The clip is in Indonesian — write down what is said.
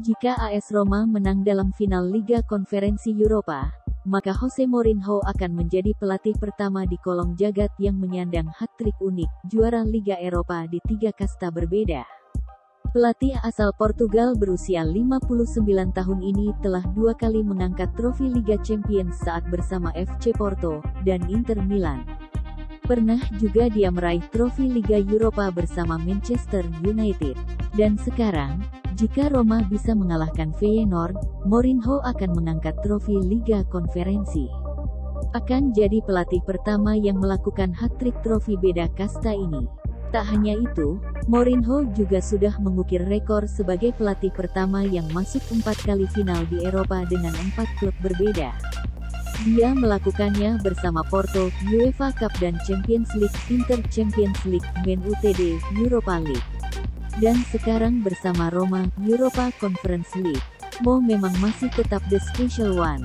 Jika AS Roma menang dalam final Liga Konferensi Eropa, maka Jose Mourinho akan menjadi pelatih pertama di kolong jagat yang menyandang hat-trick unik, juara Liga Eropa di tiga kasta berbeda. Pelatih asal Portugal berusia 59 tahun ini telah dua kali mengangkat trofi Liga Champions saat bersama FC Porto dan Inter Milan. Pernah juga dia meraih trofi Liga Eropa bersama Manchester United. Dan sekarang, jika Roma bisa mengalahkan Feyenoord, Mourinho akan mengangkat trofi Liga Konferensi. Akan jadi pelatih pertama yang melakukan hat-trick trofi beda kasta ini. Tak hanya itu, Mourinho juga sudah mengukir rekor sebagai pelatih pertama yang masuk empat kali final di Eropa dengan empat klub berbeda. Dia melakukannya bersama Porto, UEFA Cup dan Champions League, Inter Champions League, Men UTD, Europa League dan sekarang bersama Roma, Europa Conference League. Mo memang masih tetap the special one.